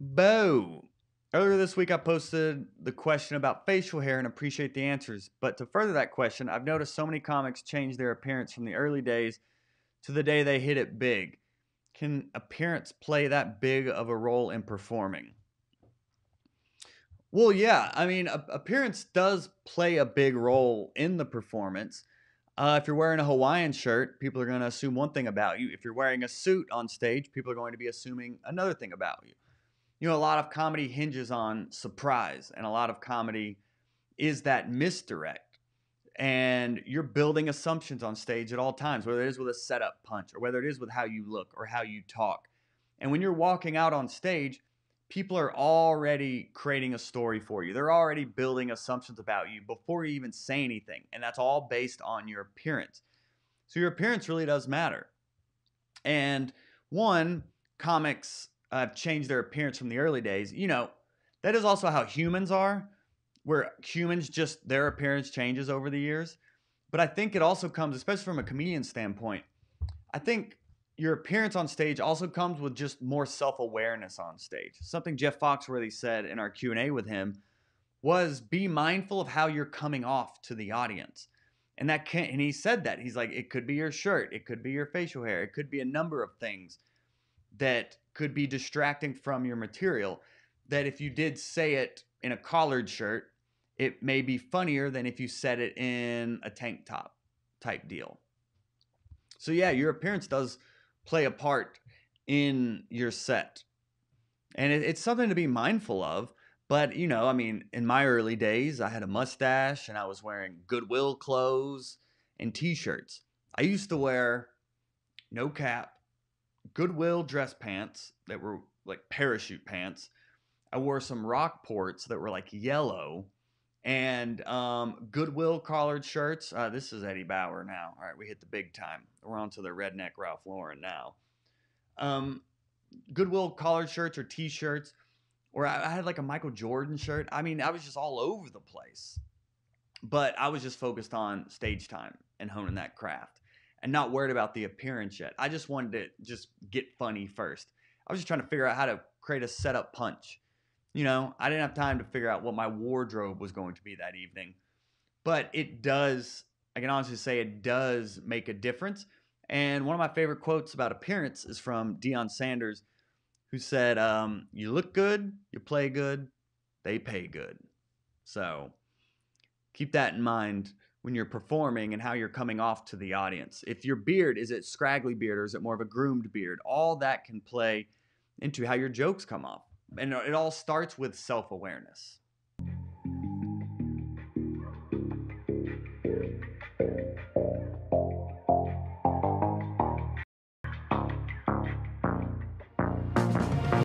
Bo. Earlier this week, I posted the question about facial hair and appreciate the answers. But to further that question, I've noticed so many comics change their appearance from the early days to the day they hit it big. Can appearance play that big of a role in performing? Well, yeah. I mean, appearance does play a big role in the performance. Uh, if you're wearing a Hawaiian shirt, people are going to assume one thing about you. If you're wearing a suit on stage, people are going to be assuming another thing about you you know, a lot of comedy hinges on surprise, and a lot of comedy is that misdirect. And you're building assumptions on stage at all times, whether it is with a setup punch or whether it is with how you look or how you talk. And when you're walking out on stage, people are already creating a story for you. They're already building assumptions about you before you even say anything. And that's all based on your appearance. So your appearance really does matter. And one, comics uh, changed their appearance from the early days. You know, that is also how humans are, where humans just their appearance changes over the years. But I think it also comes, especially from a comedian standpoint, I think your appearance on stage also comes with just more self-awareness on stage. Something Jeff Foxworthy said in our Q&A with him was be mindful of how you're coming off to the audience. And that can and he said that. He's like it could be your shirt, it could be your facial hair, it could be a number of things that could be distracting from your material. That if you did say it in a collared shirt, it may be funnier than if you said it in a tank top type deal. So, yeah, your appearance does play a part in your set. And it, it's something to be mindful of. But, you know, I mean, in my early days, I had a mustache and I was wearing Goodwill clothes and t shirts. I used to wear no cap, Goodwill dress pants that were like parachute pants. I wore some Rockports that were like yellow and um, Goodwill collared shirts. Uh, this is Eddie Bauer now. All right, we hit the big time. We're on to the redneck Ralph Lauren now. Um, Goodwill collared shirts or t-shirts, or I, I had like a Michael Jordan shirt. I mean, I was just all over the place. But I was just focused on stage time and honing that craft and not worried about the appearance yet. I just wanted to just get funny first. I was just trying to figure out how to create a setup punch. You know, I didn't have time to figure out what my wardrobe was going to be that evening. But it does, I can honestly say it does make a difference. And one of my favorite quotes about appearance is from Deion Sanders, who said, um, You look good, you play good, they pay good. So keep that in mind when you're performing and how you're coming off to the audience. If your beard is it scraggly beard or is it more of a groomed beard? All that can play into how your jokes come off. And it all starts with self-awareness.